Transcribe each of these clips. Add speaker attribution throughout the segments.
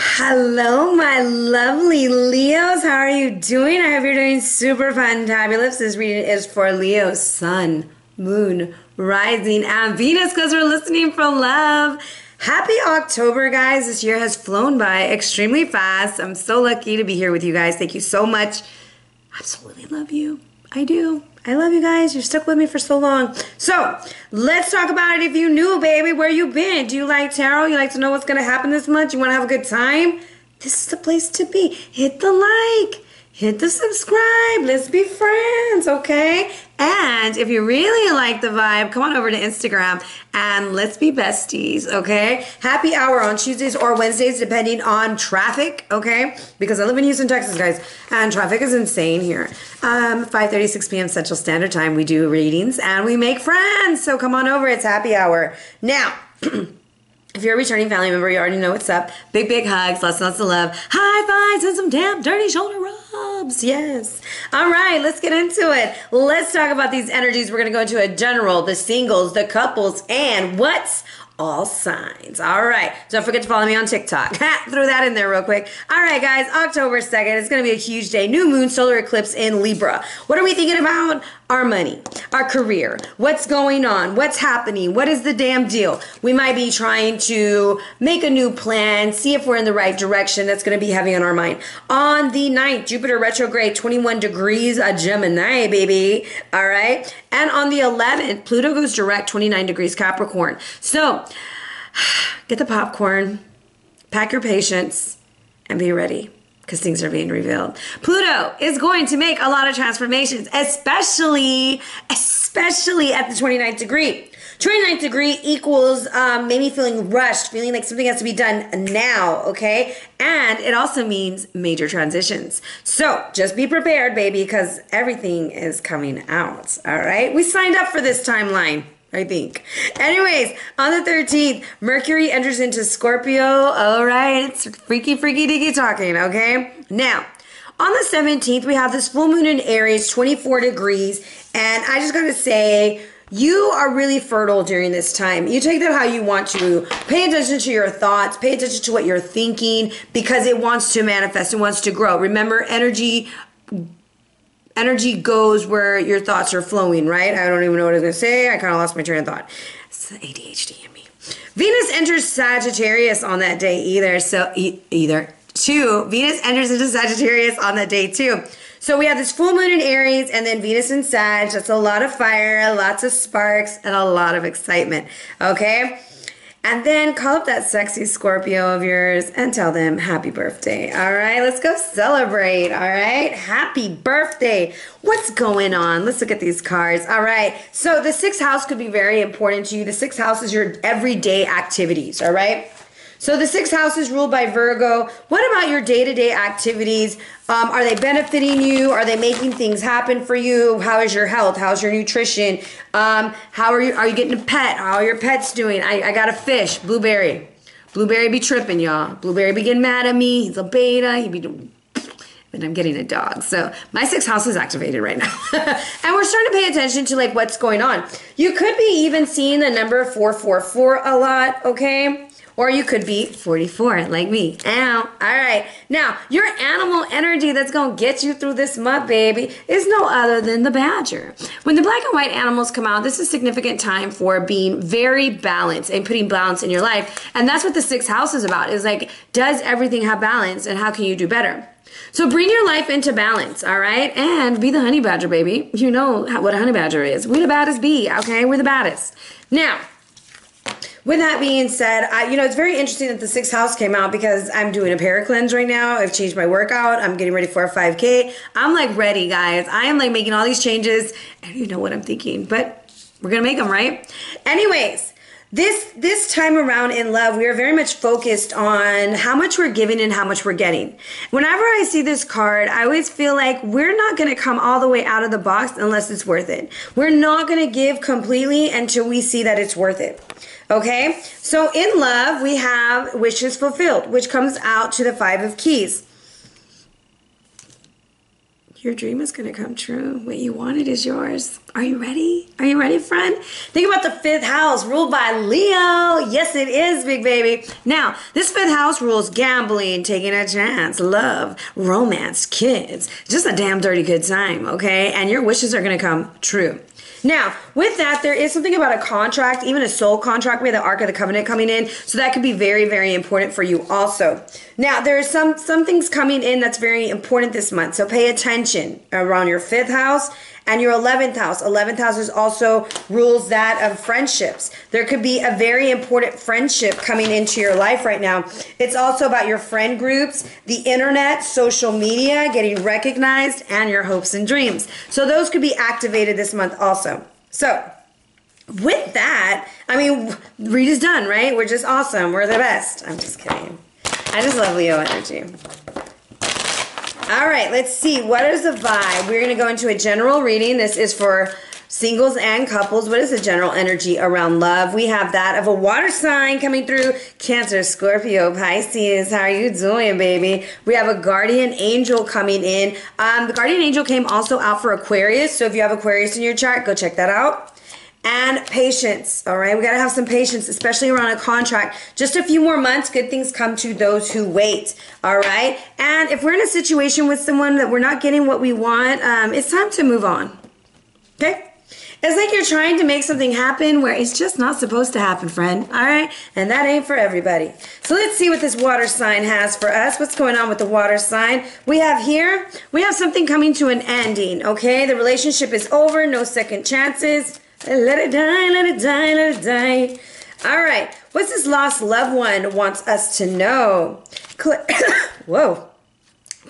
Speaker 1: Hello, my lovely Leos. How are you doing? I hope you're doing super fantabulous. This reading is for Leo, Sun, Moon, Rising, and Venus because we're listening for love. Happy October, guys. This year has flown by extremely fast. I'm so lucky to be here with you guys. Thank you so much. Absolutely love you. I do. I love you guys. You're stuck with me for so long. So let's talk about it. If you knew, baby, where you been? Do you like tarot? You like to know what's gonna happen this month? You want to have a good time? This is the place to be. Hit the like hit the subscribe. Let's be friends, okay? And if you really like the vibe, come on over to Instagram and let's be besties, okay? Happy hour on Tuesdays or Wednesdays, depending on traffic, okay? Because I live in Houston, Texas, guys, and traffic is insane here. Um, 5 6 p.m. Central Standard Time, we do readings and we make friends. So come on over, it's happy hour. Now, If you're a returning family member, you already know what's up. Big, big hugs, lots and lots of love. High fives and some damn dirty shoulder rubs. Yes. All right, let's get into it. Let's talk about these energies. We're going to go into a general, the singles, the couples, and what's all signs. All right. Don't forget to follow me on TikTok. Throw that in there real quick. All right, guys. October 2nd. It's going to be a huge day. New moon, solar eclipse in Libra. What are we thinking about? Our money, our career. What's going on? What's happening? What is the damn deal? We might be trying to make a new plan, see if we're in the right direction. That's going to be heavy on our mind. On the 9th, Jupiter retrograde, 21 degrees, a Gemini, baby. All right. And on the 11th, Pluto goes direct, 29 degrees Capricorn. So, get the popcorn, pack your patience, and be ready because things are being revealed. Pluto is going to make a lot of transformations, especially, especially at the 29th degree. 29th degree equals um, maybe feeling rushed, feeling like something has to be done now, okay? And it also means major transitions. So just be prepared, baby, because everything is coming out, all right? We signed up for this timeline. I think. Anyways, on the 13th, Mercury enters into Scorpio. All right, it's freaky, freaky, diggy talking, okay? Now, on the 17th, we have this full moon in Aries, 24 degrees. And I just gotta say, you are really fertile during this time. You take that how you want to. Pay attention to your thoughts, pay attention to what you're thinking because it wants to manifest, it wants to grow. Remember, energy energy goes where your thoughts are flowing, right? I don't even know what I was gonna say. I kind of lost my train of thought. It's the ADHD in me. Venus enters Sagittarius on that day either. So e- either two, Venus enters into Sagittarius on that day too. So we have this full moon in Aries and then Venus in Sag. That's a lot of fire, lots of sparks, and a lot of excitement. Okay. And then call up that sexy Scorpio of yours and tell them happy birthday. All right, let's go celebrate. All right, happy birthday. What's going on? Let's look at these cards. All right, so the sixth house could be very important to you. The sixth house is your everyday activities. All right. So the sixth house is ruled by Virgo. What about your day-to-day activities? Um, are they benefiting you? Are they making things happen for you? How is your health? How's your nutrition? Um, how are you? Are you getting a pet? How are your pets doing? I, I got a fish, Blueberry. Blueberry be tripping, y'all. Blueberry be getting mad at me. He's a betta. He be and I'm getting a dog. So my sixth house is activated right now. and we're starting to pay attention to like what's going on. You could be even seeing the number 444 a lot, okay? Or you could be 44 like me. Ow. All right. Now, your animal energy that's going to get you through this month, baby, is no other than the badger. When the black and white animals come out, this is significant time for being very balanced and putting balance in your life. And that's what the sixth house is about. Is like, does everything have balance and how can you do better? So bring your life into balance, all right? And be the honey badger, baby. You know what a honey badger is. We're the baddest bee, okay? We're the baddest. Now, with that being said, I, you know, it's very interesting that the sixth house came out because I'm doing a paracleanse right now. I've changed my workout. I'm getting ready for a 5K. I'm like ready, guys. I am like making all these changes. and you know what I'm thinking, but we're going to make them, right? Anyways, this this time around in love we are very much focused on how much we're giving and how much we're getting whenever i see this card i always feel like we're not going to come all the way out of the box unless it's worth it we're not going to give completely until we see that it's worth it Okay, so in love, we have wishes fulfilled, which comes out to the Five of Keys. Your dream is going to come true. What you wanted is yours. Are you ready? Are you ready, friend? Think about the fifth house ruled by Leo. Yes, it is, big baby. Now, this fifth house rules gambling, taking a chance, love, romance, kids. Just a damn dirty good time, okay? And your wishes are going to come true. Now, with that, there is something about a contract, even a soul contract. We have the Ark of the Covenant coming in, so that could be very, very important for you also. Now, there are some some things coming in that's very important this month, so pay attention around your fifth house and your 11th house. 11th house is also rules that of friendships. There could be a very important friendship coming into your life right now. It's also about your friend groups, the internet, social media, getting recognized, and your hopes and dreams. So those could be activated this month also. So, with that, I mean, read is done, right? We're just awesome. We're the best. I'm just kidding. I just love Leo energy. All right, let's see. What is the vibe? We're going to go into a general reading. This is for singles and couples. What is the general energy around love? We have that of a water sign coming through. Cancer, Scorpio, Pisces. How are you doing, baby? We have a guardian angel coming in. Um, the guardian angel came also out for Aquarius. So if you have Aquarius in your chart, go check that out and patience. All right, we got to have some patience, especially around a contract. Just a few more months, good things come to those who wait. All right, and if we're in a situation with someone that we're not getting what we want, um, it's time to move on. Okay. It's like you're trying to make something happen where it's just not supposed to happen, friend. All right? And that ain't for everybody. So let's see what this water sign has for us. What's going on with the water sign? We have here, we have something coming to an ending, okay? The relationship is over, no second chances. Let it die, let it die, let it die. All right. What's this lost loved one wants us to know? Whoa.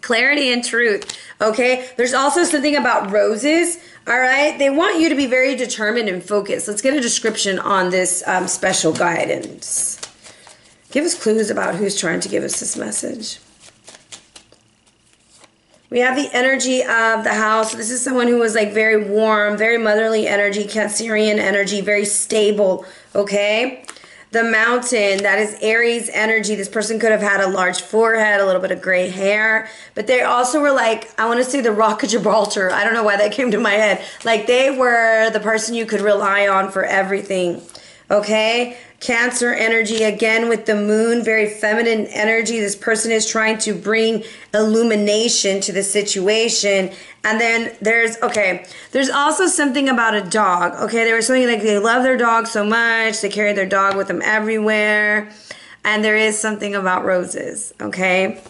Speaker 1: Clarity and truth. Okay. There's also something about roses. All right. They want you to be very determined and focused. Let's get a description on this um, special guidance. Give us clues about who's trying to give us this message. We have the energy of the house. This is someone who was like very warm, very motherly energy, Cancerian energy, very stable, okay? The mountain, that is Aries energy. This person could have had a large forehead, a little bit of gray hair, but they also were like, I want to say the Rock of Gibraltar. I don't know why that came to my head. Like they were the person you could rely on for everything, okay? Cancer energy again with the moon, very feminine energy. This person is trying to bring illumination to the situation. And then there's, okay, there's also something about a dog. Okay, there was something like they love their dog so much, they carry their dog with them everywhere. And there is something about roses, okay?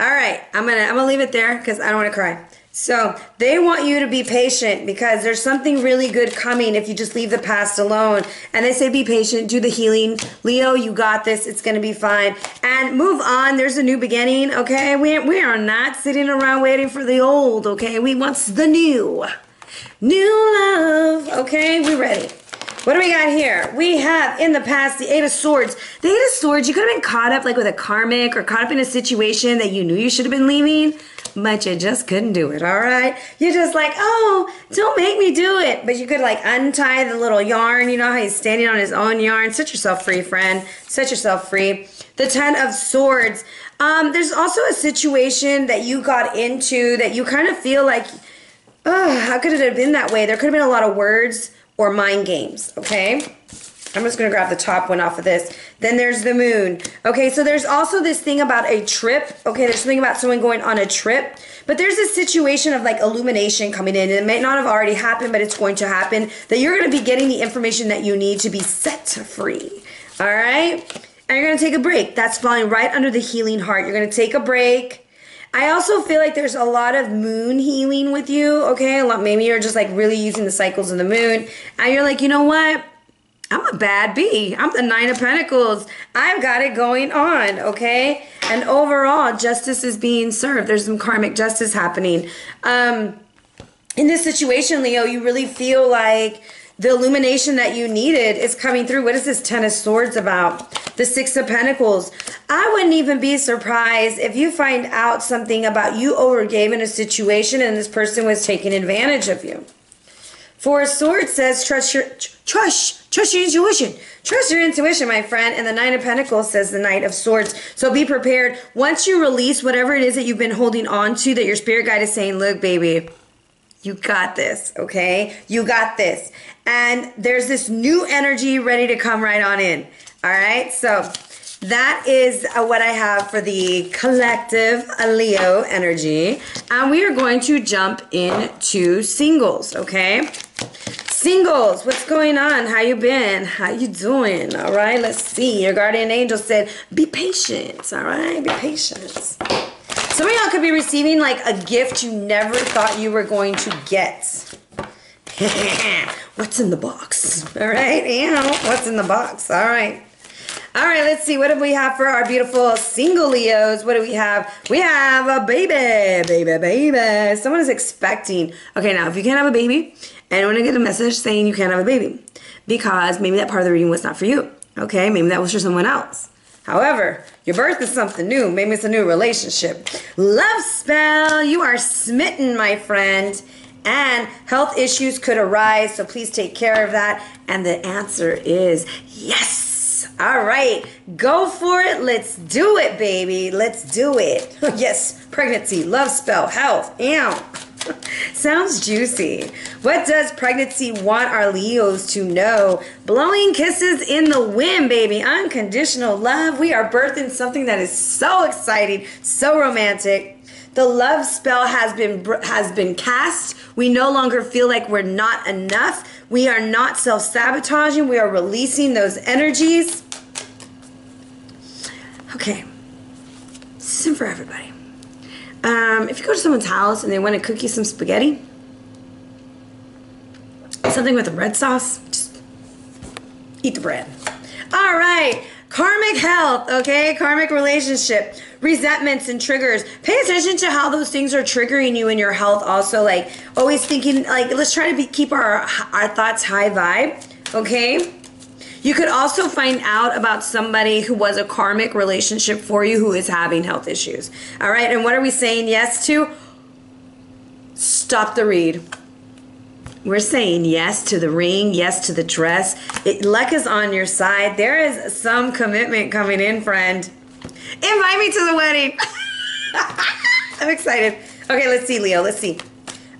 Speaker 1: All right, I'm gonna I'm gonna leave it there because I don't want to cry. So they want you to be patient because there's something really good coming if you just leave the past alone. And they say be patient, do the healing. Leo, you got this. It's going to be fine. And move on. There's a new beginning, okay? We, we are not sitting around waiting for the old, okay? We want the new. New love, okay? We're ready. What do we got here? We have in the past the Eight of Swords. The Eight of Swords, you could have been caught up like with a karmic or caught up in a situation that you knew you should have been leaving but you just couldn't do it, all right? You're just like, oh, don't make me do it. But you could like untie the little yarn. You know how he's standing on his own yarn. Set yourself free, friend. Set yourself free. The Ten of Swords. Um, there's also a situation that you got into that you kind of feel like, oh, how could it have been that way? There could have been a lot of words or mind games, okay? I'm just going to grab the top one off of this. Then there's the moon. Okay, so there's also this thing about a trip. Okay, there's something about someone going on a trip. But there's a situation of like illumination coming in. It may not have already happened, but it's going to happen. That you're going to be getting the information that you need to be set free. All right? And you're going to take a break. That's falling right under the healing heart. You're going to take a break. I also feel like there's a lot of moon healing with you, okay? Maybe you're just like really using the cycles of the moon. And you're like, you know what? I'm a bad bee. I'm the Nine of Pentacles. I've got it going on, okay? And overall, justice is being served. There's some karmic justice happening. Um, in this situation, Leo, you really feel like the illumination that you needed is coming through. What is this Ten of Swords about? The Six of Pentacles. I wouldn't even be surprised if you find out something about you overgave in a situation and this person was taking advantage of you. Four of Swords says, trust your, trust, Trust your intuition. Trust your intuition, my friend. And the Nine of Pentacles says the Knight of Swords. So be prepared. Once you release whatever it is that you've been holding on to, that your spirit guide is saying, look, baby, you got this, okay? You got this. And there's this new energy ready to come right on in. All right? So that is uh, what I have for the collective Leo energy. And we are going to jump into singles, okay? Singles, what's going on? How you been? How you doing? All right, let's see. Your guardian angel said, be patient, all right? Be patient. Some of y'all could be receiving like a gift you never thought you were going to get. what's in the box? All right, yeah, what's in the box? All right. All right, let's see. What do we have for our beautiful single Leos? What do we have? We have a baby, baby, baby. Someone is expecting. Okay, now if you can't have a baby and want to get a message saying you can't have a baby because maybe that part of the reading was not for you. Okay, maybe that was for someone else. However, your birth is something new. Maybe it's a new relationship. Love spell. You are smitten, my friend. And health issues could arise, so please take care of that. And the answer is yes. All right, go for it. Let's do it, baby. Let's do it. yes, pregnancy, love spell, health. Ew. Sounds juicy. What does pregnancy want our Leos to know? Blowing kisses in the wind, baby. Unconditional love. We are birthing something that is so exciting, so romantic. The love spell has been has been cast. We no longer feel like we're not enough. We are not self-sabotaging. We are releasing those energies. Okay. This isn't for everybody. Um, if you go to someone's house and they want to cook you some spaghetti, something with a red sauce, just eat the bread. All right. Karmic health, okay? Karmic relationship, resentments and triggers. Pay attention to how those things are triggering you in your health. Also, like always thinking, like let's try to be, keep our our thoughts high vibe, okay? You could also find out about somebody who was a karmic relationship for you who is having health issues. All right, and what are we saying yes to? Stop the read. We're saying yes to the ring, yes to the dress. It, luck is on your side. There is some commitment coming in, friend. Invite me to the wedding. I'm excited. Okay, let's see, Leo. Let's see.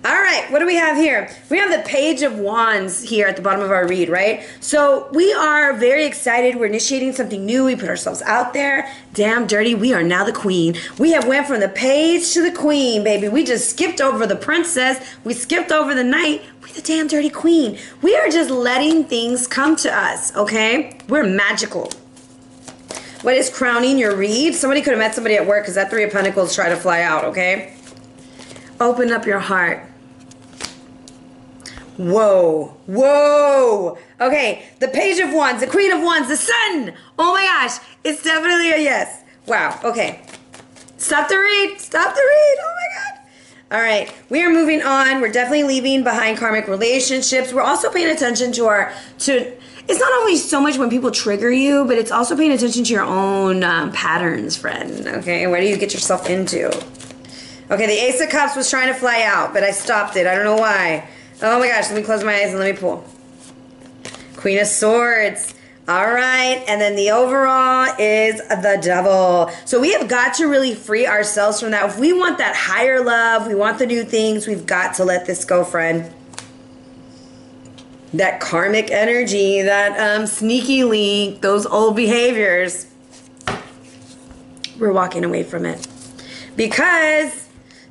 Speaker 1: All right, what do we have here? We have the Page of Wands here at the bottom of our read, right? So we are very excited. We're initiating something new. We put ourselves out there. Damn dirty, we are now the queen. We have went from the page to the queen, baby. We just skipped over the princess. We skipped over the knight. We're the damn dirty queen. We are just letting things come to us, okay? We're magical. What is crowning your read? Somebody could have met somebody at work because that Three of Pentacles try to fly out, okay? Open up your heart. Whoa, whoa. Okay, the Page of Wands, the Queen of Wands, the Sun. Oh my gosh, it's definitely a yes. Wow, okay. Stop the read, stop the read. Oh my God. All right, we are moving on. We're definitely leaving behind karmic relationships. We're also paying attention to our, to, it's not only so much when people trigger you, but it's also paying attention to your own um, patterns, friend. Okay, what do you get yourself into? Okay, the Ace of Cups was trying to fly out, but I stopped it. I don't know why. Oh my gosh, let me close my eyes and let me pull. Queen of Swords. All right, and then the overall is the devil. So we have got to really free ourselves from that. If we want that higher love, we want the new things, we've got to let this go, friend. That karmic energy, that um, sneaky link, those old behaviors, we're walking away from it. Because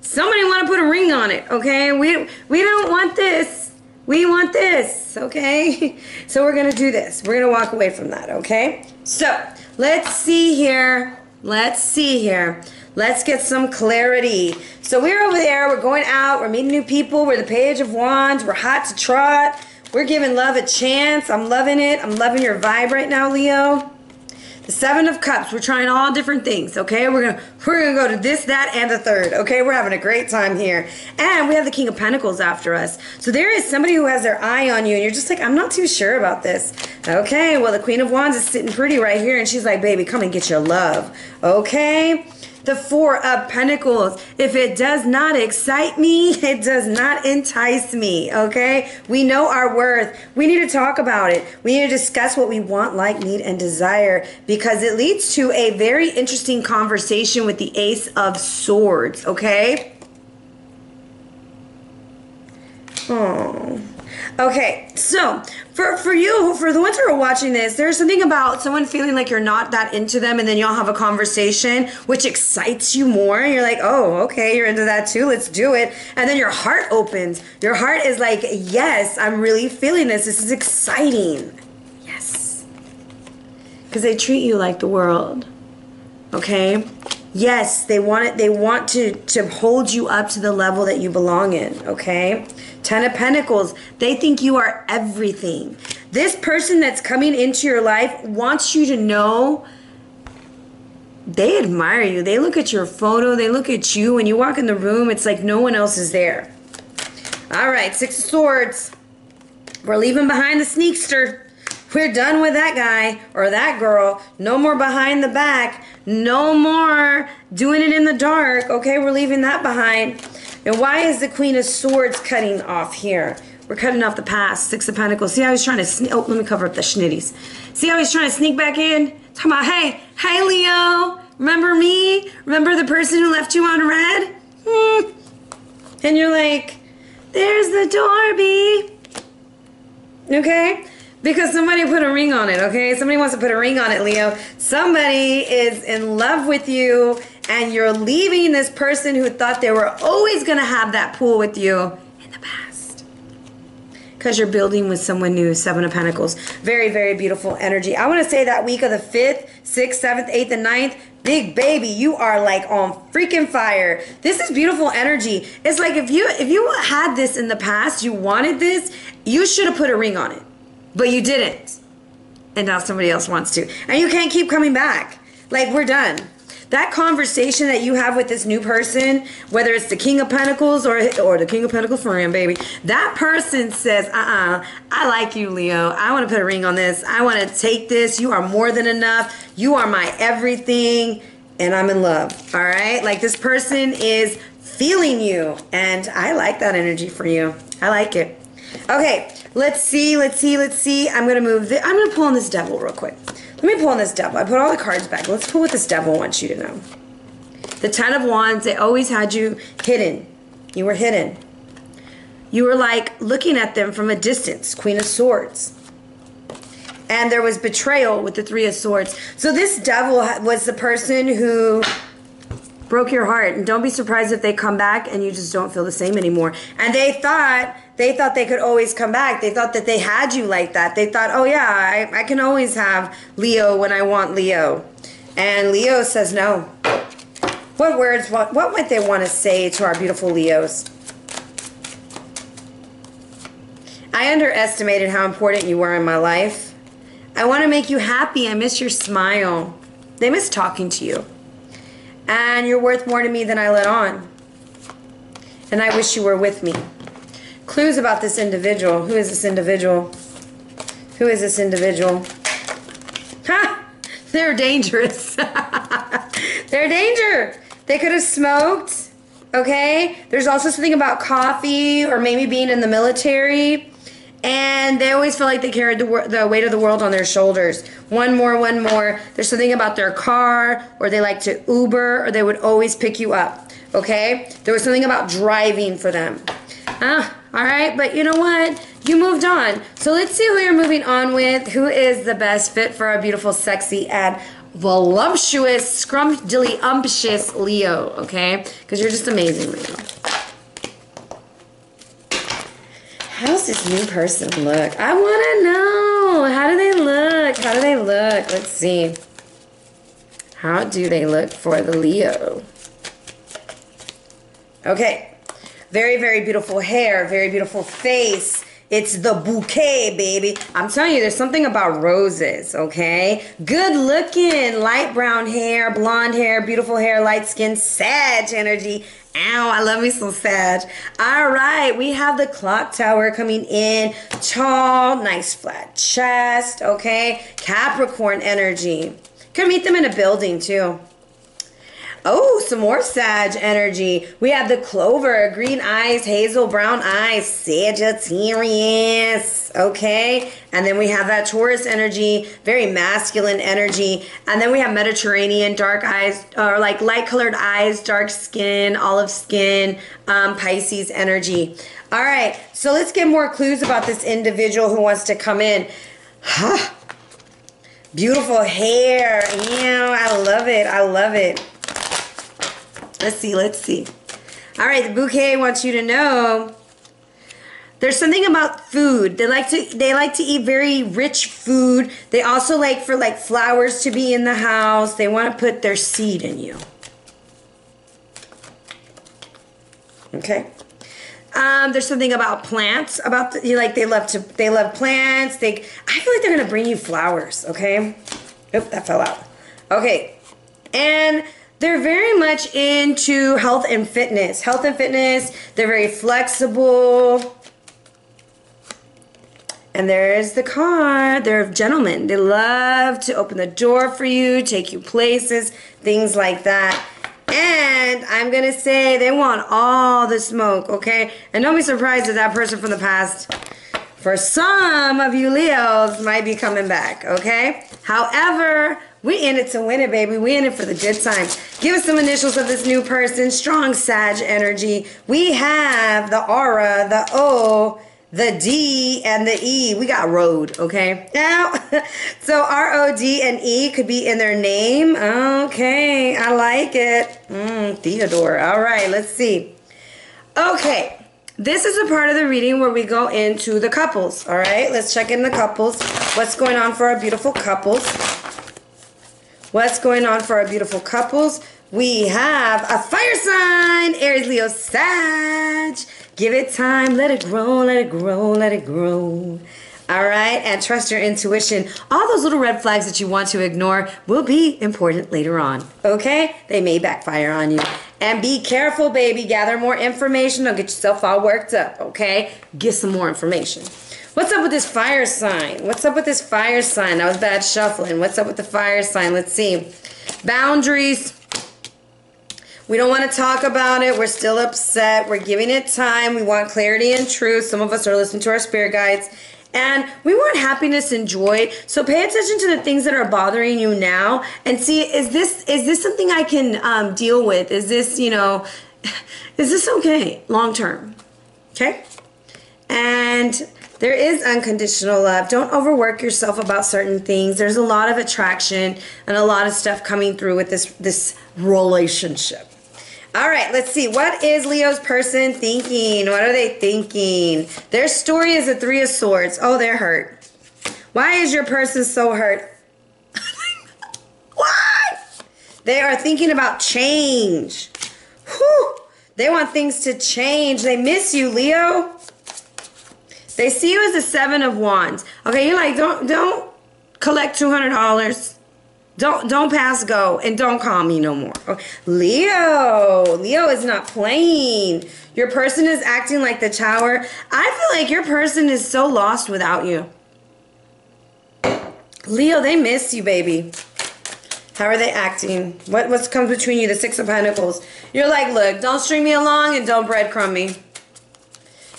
Speaker 1: Somebody want to put a ring on it, okay? We we don't want this. We want this, okay? So we're going to do this. We're going to walk away from that, okay? So, let's see here. Let's see here. Let's get some clarity. So we're over there. We're going out. We're meeting new people. We're the Page of Wands. We're hot to trot. We're giving love a chance. I'm loving it. I'm loving your vibe right now, Leo. The Seven of Cups. We're trying all different things, okay? We're gonna we're gonna go to this, that, and the third. Okay, we're having a great time here. And we have the King of Pentacles after us. So there is somebody who has their eye on you, and you're just like, I'm not too sure about this. Okay, well, the Queen of Wands is sitting pretty right here, and she's like, baby, come and get your love. Okay? The Four of Pentacles. If it does not excite me, it does not entice me. Okay? We know our worth. We need to talk about it. We need to discuss what we want, like, need, and desire because it leads to a very interesting conversation with the Ace of Swords. Okay? Oh. Okay, so for for you, for the ones who are watching this, there's something about someone feeling like you're not that into them, and then y'all have a conversation which excites you more. And you're like, oh, okay, you're into that too. Let's do it. And then your heart opens. Your heart is like, yes, I'm really feeling this. This is exciting. Yes, because they treat you like the world. Okay. Yes, they want it. They want to to hold you up to the level that you belong in. Okay. Ten of Pentacles, they think you are everything. This person that's coming into your life wants you to know they admire you. They look at your photo, they look at you. When you walk in the room, it's like no one else is there. All right, Six of Swords. We're leaving behind the sneakster. We're done with that guy or that girl. No more behind the back. No more doing it in the dark. Okay, we're leaving that behind. And why is the Queen of Swords cutting off here? We're cutting off the past. Six of Pentacles. See how he's trying to sneak. Oh, let me cover up the schnitties. See how he's trying to sneak back in? Talking about, hey, hey, Leo. Remember me? Remember the person who left you on red? Hmm. And you're like, there's the door, B. Okay? Because somebody put a ring on it, okay? Somebody wants to put a ring on it, Leo. Somebody is in love with you and you're leaving this person who thought they were always going to have that pool with you in the past. Because you're building with someone new, Seven of Pentacles. Very, very beautiful energy. I want to say that week of the 5th, 6th, 7th, 8th, and 9th, big baby, you are like on freaking fire. This is beautiful energy. It's like if you if you had this in the past, you wanted this, you should have put a ring on it. But you didn't. And now somebody else wants to. And you can't keep coming back. Like we're done that conversation that you have with this new person, whether it's the King of Pentacles or or the King of Pentacles for him, baby, that person says, "Uh-uh, I like you, Leo. I want to put a ring on this. I want to take this. You are more than enough. You are my everything, and I'm in love." All right, like this person is feeling you, and I like that energy for you. I like it. Okay, let's see, let's see, let's see. I'm gonna move. I'm gonna pull on this devil real quick. Let me pull on this devil. I put all the cards back. Let's pull what this devil wants you to know. The Ten of Wands, they always had you hidden. You were hidden. You were like looking at them from a distance. Queen of Swords. And there was betrayal with the Three of Swords. So this devil was the person who broke your heart. And don't be surprised if they come back and you just don't feel the same anymore. And they thought they thought they could always come back. They thought that they had you like that. They thought, oh yeah, I, I can always have Leo when I want Leo. And Leo says no. What words, what, what might they want to say to our beautiful Leos? I underestimated how important you were in my life. I want to make you happy. I miss your smile. They miss talking to you. And you're worth more to me than I let on. And I wish you were with me. Clues about this individual. Who is this individual? Who is this individual? Ha! They're dangerous. They're danger. They could have smoked. Okay? There's also something about coffee or maybe being in the military and they always feel like they carried the, the weight of the world on their shoulders. One more, one more. There's something about their car, or they like to Uber, or they would always pick you up. Okay? There was something about driving for them. Ah, all right, but you know what? You moved on. So let's see who you're moving on with. Who is the best fit for our beautiful, sexy, and voluptuous, scrumptious Leo, okay? Because you're just amazing, Leo. How's this new person look? I want to know. How do they look? How do they look? Let's see. How do they look for the Leo? Okay. Very, very beautiful hair. Very beautiful face. It's the bouquet, baby. I'm telling you, there's something about roses, okay? Good looking, light brown hair, blonde hair, beautiful hair, light skin, Sag energy, Ow, I love me some Sag. All right, we have the clock tower coming in. Tall, nice flat chest, okay? Capricorn energy. Can meet them in a building too. Oh, some more Sag energy. We have the Clover, green eyes, hazel brown eyes, Sagittarius. Okay. And then we have that Taurus energy, very masculine energy. And then we have Mediterranean, dark eyes, or like light colored eyes, dark skin, olive skin, um, Pisces energy. All right. So let's get more clues about this individual who wants to come in. Huh. Beautiful hair. Yeah, I love it. I love it. Let's see, let's see. All right, the bouquet wants you to know there's something about food. They like to they like to eat very rich food. They also like for like flowers to be in the house. They want to put their seed in you. Okay. Um, there's something about plants about the, you like they love to they love plants. They I feel like they're gonna bring you flowers. Okay. Oop, that fell out. Okay. And they're very much into health and fitness. Health and fitness, they're very flexible. And there's the car. They're gentlemen. They love to open the door for you, take you places, things like that. And I'm going to say they want all the smoke, okay? And don't be surprised if that person from the past, for some of you Leos, might be coming back, okay? However, we in it to win it, baby. We in it for the good times. Give us some initials of this new person. Strong Sag energy. We have the aura, the O, the D, and the E. We got road, okay? Now, so R-O-D and E could be in their name. Okay, I like it. Mm, Theodore. All right, let's see. Okay. This is a part of the reading where we go into the couples, all right? Let's check in the couples. What's going on for our beautiful couples? What's going on for our beautiful couples? We have a fire sign, Aries, Leo, Sag. Give it time, let it grow, let it grow, let it grow. All right, and trust your intuition. All those little red flags that you want to ignore will be important later on. Okay? They may backfire on you. And be careful, baby. Gather more information. Don't get yourself all worked up. Okay? Get some more information. What's up with this fire sign? What's up with this fire sign? That was bad shuffling. What's up with the fire sign? Let's see. Boundaries. We don't want to talk about it. We're still upset. We're giving it time. We want clarity and truth. Some of us are listening to our spirit guides. And we want happiness and joy. So pay attention to the things that are bothering you now and see is this is this something I can um, deal with? Is this, you know, is this okay long term? Okay? And there is unconditional love. Don't overwork yourself about certain things. There's a lot of attraction and a lot of stuff coming through with this this relationship. All right, let's see. What is Leo's person thinking? What are they thinking? Their story is a three of swords. Oh, they're hurt. Why is your person so hurt? what? They are thinking about change. Whew. They want things to change. They miss you, Leo. They see you as a seven of wands. Okay, you're like, don't don't collect two hundred dollars. Don't don't pass go and don't call me no more. Oh, Leo, Leo is not playing. Your person is acting like the tower. I feel like your person is so lost without you. Leo, they miss you, baby. How are they acting? What what comes between you? The Six of Pentacles. You're like, look, don't string me along and don't breadcrumb me.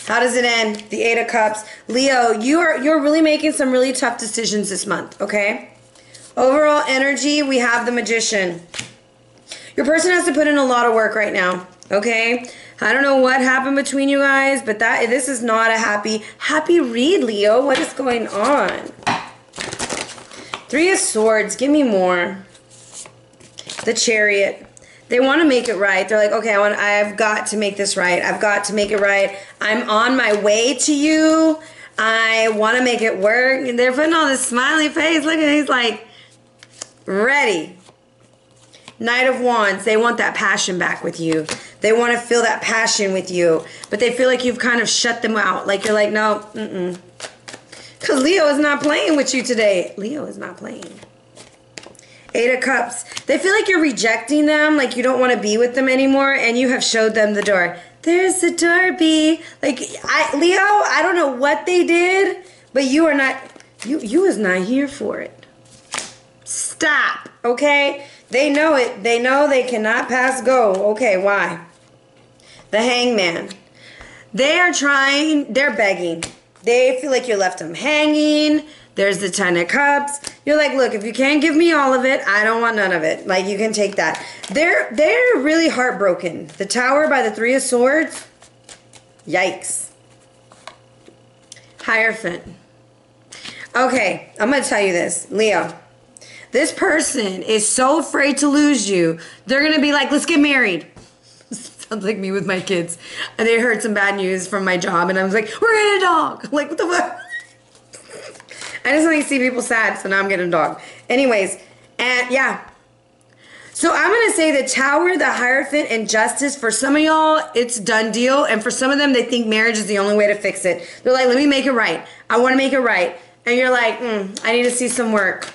Speaker 1: How does it end? The Eight of Cups. Leo, you are you're really making some really tough decisions this month, okay? Overall energy, we have the Magician. Your person has to put in a lot of work right now, okay? I don't know what happened between you guys, but that this is not a happy happy read, Leo. What is going on? Three of Swords, give me more. The Chariot. They want to make it right. They're like, okay, I want, I've got to make this right. I've got to make it right. I'm on my way to you. I want to make it work. And they're putting on this smiley face. Look at he's like, ready. Knight of Wands, they want that passion back with you. They want to feel that passion with you. But they feel like you've kind of shut them out. Like you're like, no, mm-mm. Because Leo is not playing with you today. Leo is not playing. Eight of Cups. They feel like you're rejecting them, like you don't want to be with them anymore, and you have showed them the door. There's the door, B. Like, I, Leo, I don't know what they did, but you are not, you, you is not here for it. Stop, okay? They know it. They know they cannot pass go. Okay, why? The hangman. They are trying, they're begging. They feel like you left them hanging. There's the Ten of Cups. You're like, look, if you can't give me all of it, I don't want none of it. Like, you can take that. They're, they're really heartbroken. The Tower by the Three of Swords. Yikes. Hierophant. Okay, I'm going to tell you this. Leo. This person is so afraid to lose you. They're going to be like, let's get married. Sounds like me with my kids. And they heard some bad news from my job, and I was like, we're gonna dog. Like, what the fuck? I just like to see people sad, so now I'm getting a dog. Anyways, and yeah. So I'm gonna say the tower, the hierophant, and justice. For some of y'all, it's done deal, and for some of them, they think marriage is the only way to fix it. They're like, "Let me make it right. I want to make it right," and you're like, mm, "I need to see some work."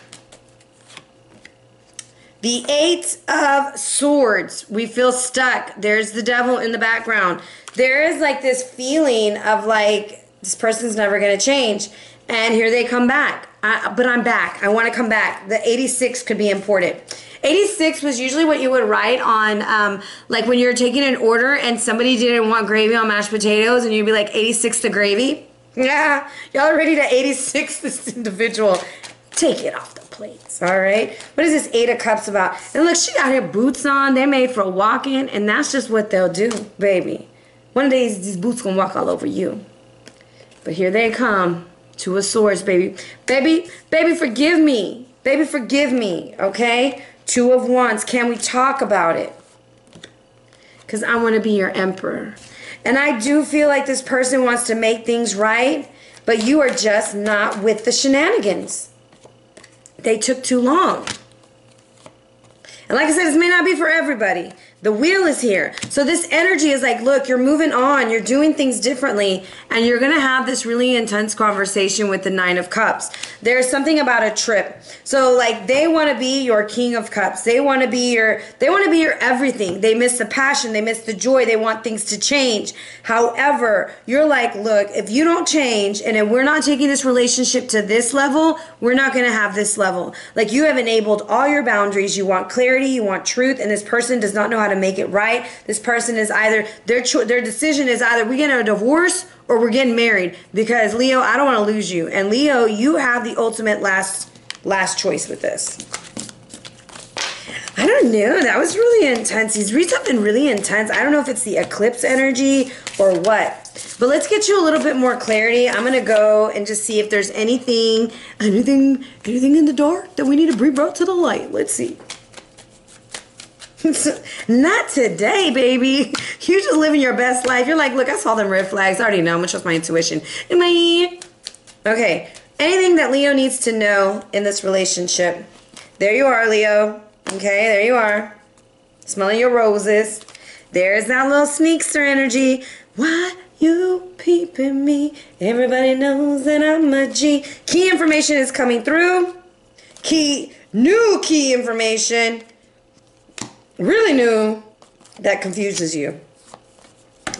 Speaker 1: The Eight of Swords. We feel stuck. There's the devil in the background. There is like this feeling of like this person's never gonna change and here they come back. I, but I'm back. I want to come back. The 86 could be imported. 86 was usually what you would write on, um, like when you're taking an order and somebody didn't want gravy on mashed potatoes, and you'd be like, 86 the gravy. Yeah, y'all are ready to 86 this individual. Take it off the plates, all right? What is this Eight of Cups about? And look, she got her boots on. They're made for walking, and that's just what they'll do, baby. One of these, these boots gonna walk all over you. But here they come. Two of swords, baby. Baby, baby, forgive me. Baby, forgive me, okay? Two of wands. Can we talk about it? Because I want to be your emperor. And I do feel like this person wants to make things right, but you are just not with the shenanigans. They took too long. And like I said, this may not be for everybody. The wheel is here. So this energy is like, look, you're moving on, you're doing things differently, and you're gonna have this really intense conversation with the Nine of Cups. There's something about a trip. So like they wanna be your King of Cups. They wanna be your they wanna be your everything. They miss the passion, they miss the joy, they want things to change. However, you're like, look, if you don't change and if we're not taking this relationship to this level, we're not gonna have this level. Like you have enabled all your boundaries, you want clarity, you want truth, and this person does not know how to to make it right. This person is either their cho- their decision is either we get a divorce or we're getting married because Leo, I don't want to lose you. And Leo, you have the ultimate last last choice with this. I don't know. That was really intense. These reads have been really intense. I don't know if it's the eclipse energy or what. But let's get you a little bit more clarity. I'm gonna go and just see if there's anything, anything, anything in the dark that we need to bring brought to the light. Let's see. Not today, baby. You just living your best life. You're like, look, I saw them red flags. I already know. I'm gonna trust my intuition. Am I? Okay. Anything that Leo needs to know in this relationship. There you are, Leo. Okay, there you are. Smelling your roses. There's that little sneakster energy. Why you peeping me? Everybody knows that I'm a G. Key information is coming through. Key, new key information really new that confuses you.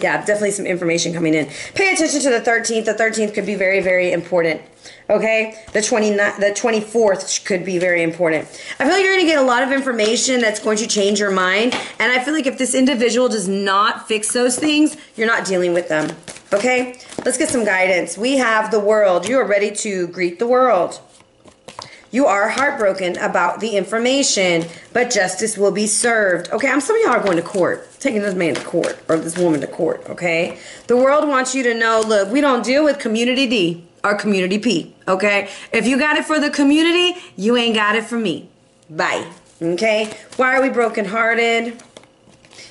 Speaker 1: Yeah, definitely some information coming in. Pay attention to the 13th. The 13th could be very, very important. Okay, the 29th, the 24th could be very important. I feel like you're going to get a lot of information that's going to change your mind. And I feel like if this individual does not fix those things, you're not dealing with them. Okay, let's get some guidance. We have the world. You are ready to greet the world. You are heartbroken about the information, but justice will be served. Okay, I'm some of y'all are going to court, taking this man to court or this woman to court, okay? The world wants you to know, look, we don't deal with community D or community P, okay? If you got it for the community, you ain't got it for me. Bye. Okay? Why are we brokenhearted?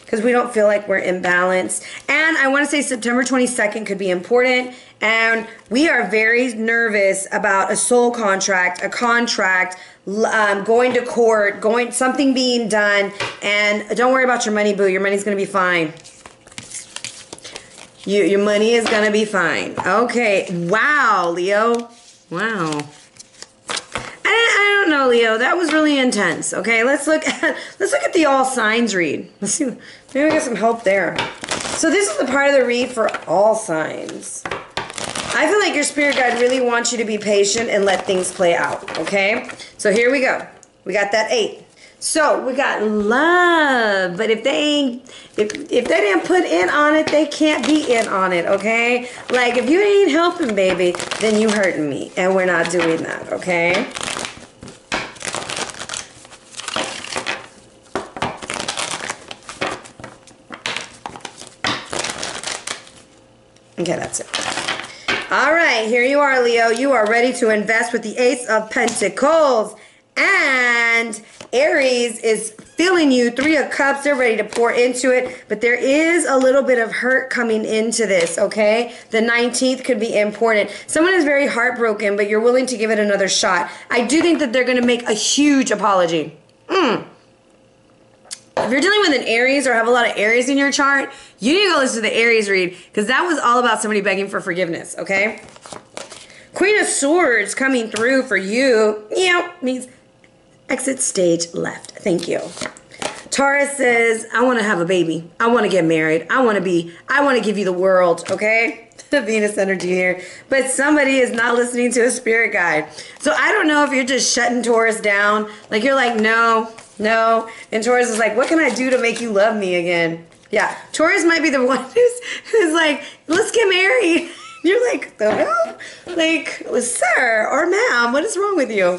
Speaker 1: Because we don't feel like we're imbalanced. And I want to say September 22nd could be important and we are very nervous about a soul contract, a contract, um, going to court, going something being done, and don't worry about your money, boo. Your money's gonna be fine. You, your money is gonna be fine. Okay. Wow, Leo. Wow. Leo. That was really intense. Okay, let's look at let's look at the all signs read. Let's see. Maybe we get some help there. So this is the part of the read for all signs. I feel like your spirit guide really wants you to be patient and let things play out. Okay. So here we go. We got that eight. So we got love, but if they ain't, if if they didn't put in on it, they can't be in on it. Okay, like if you ain't helping, baby, then you hurting me, and we're not doing that. Okay. Okay, that's it. All right, here you are, Leo. You are ready to invest with the Ace of Pentacles. And Aries is feeling you, Three of Cups, they're ready to pour into it, but there is a little bit of hurt coming into this, okay? The 19th could be important. Someone is very heartbroken, but you're willing to give it another shot. I do think that they're going to make a huge apology. Mm. If you're dealing with an Aries or have a lot of Aries in your chart, you need to go listen to the Aries read because that was all about somebody begging for forgiveness, okay? Queen of Swords coming through for you, know, means exit stage left. Thank you. Taurus says, I want to have a baby. I want to get married. I want to be, I want to give you the world, okay? The Venus energy here. But somebody is not listening to a spirit guide. So I don't know if you're just shutting Taurus down. Like you're like, no, no. And Taurus is like, what can I do to make you love me again? Yeah, Taurus might be the one who's, who's like, let's get married. You're like, the hell? Like, sir or ma'am, what is wrong with you?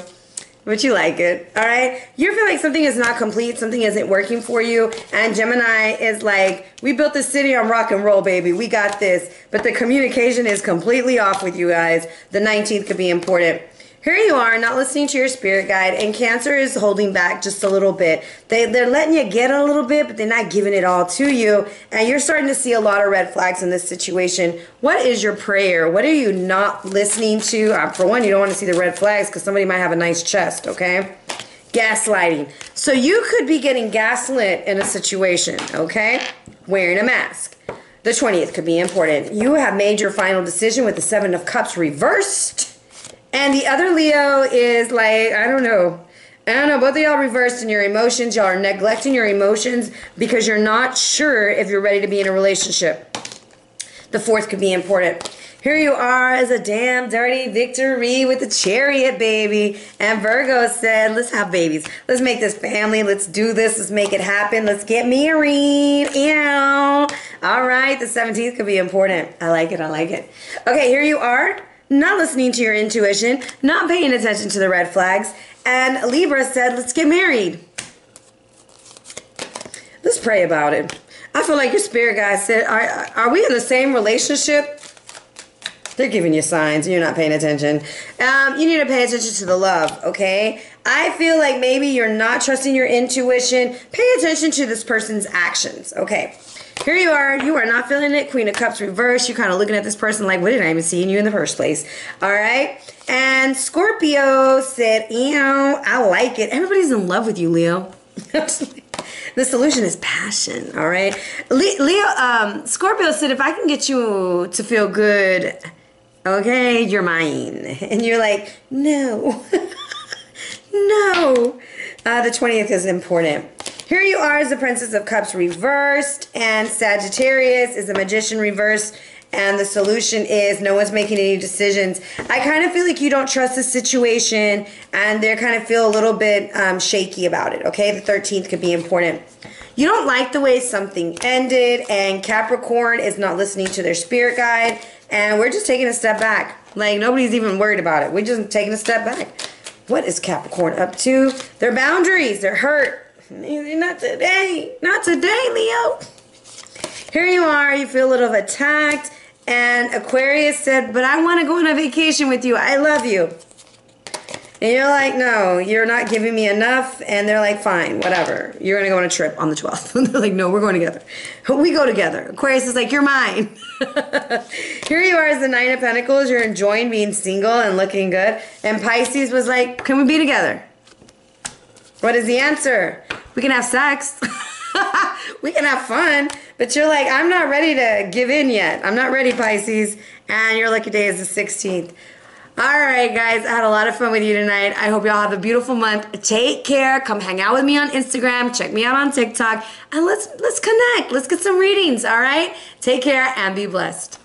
Speaker 1: But you like it, all right? You feel like something is not complete, something isn't working for you, and Gemini is like, we built the city on rock and roll, baby. We got this. But the communication is completely off with you guys. The 19th could be important. Here you are, not listening to your spirit guide, and Cancer is holding back just a little bit. They, they're letting you get a little bit, but they're not giving it all to you. And you're starting to see a lot of red flags in this situation. What is your prayer? What are you not listening to? Uh, for one, you don't want to see the red flags because somebody might have a nice chest, okay? Gaslighting. So you could be getting gaslit in a situation, okay? Wearing a mask. The 20th could be important. You have made your final decision with the Seven of Cups reversed. And the other Leo is like, I don't know. I don't know, both of y'all reversed in your emotions. Y'all are neglecting your emotions because you're not sure if you're ready to be in a relationship. The fourth could be important. Here you are as a damn dirty victory with the chariot, baby. And Virgo said, let's have babies. Let's make this family. Let's do this. Let's make it happen. Let's get married. Ew. All right, the 17th could be important. I like it. I like it. Okay, here you are not listening to your intuition, not paying attention to the red flags. And Libra said, let's get married. Let's pray about it. I feel like your spirit guide said, are, are we in the same relationship? They're giving you signs. And you're not paying attention. Um, you need to pay attention to the love, okay? I feel like maybe you're not trusting your intuition. Pay attention to this person's actions, okay? Here you are. You are not feeling it. Queen of Cups reverse. You're kind of looking at this person like, what did I even see in you in the first place? All right. And Scorpio said, ew, I like it. Everybody's in love with you, Leo. the solution is passion. All right. Leo, um, Scorpio said, if I can get you to feel good, okay, you're mine. And you're like, no, no. Uh, the 20th is important. Here you are as the Princess of Cups reversed, and Sagittarius is the Magician reversed, and the solution is no one's making any decisions. I kind of feel like you don't trust the situation, and they kind of feel a little bit um, shaky about it, okay? The 13th could be important. You don't like the way something ended, and Capricorn is not listening to their spirit guide, and we're just taking a step back. Like, nobody's even worried about it. We're just taking a step back. What is Capricorn up to? Their boundaries, they're hurt not today. Not today, Leo. Here you are. You feel a little attacked. And Aquarius said, but I want to go on a vacation with you. I love you. And you're like, no, you're not giving me enough. And they're like, fine, whatever. You're going to go on a trip on the 12th. And they're like, no, we're going together. We go together. Aquarius is like, you're mine. Here you are as the Nine of Pentacles. You're enjoying being single and looking good. And Pisces was like, can we be together? What is the answer? We can have sex. we can have fun. But you're like, I'm not ready to give in yet. I'm not ready, Pisces. And your lucky day is the 16th. All right, guys, I had a lot of fun with you tonight. I hope y'all have a beautiful month. Take care. Come hang out with me on Instagram. Check me out on TikTok, and let's let's connect. Let's get some readings. All right. Take care and be blessed.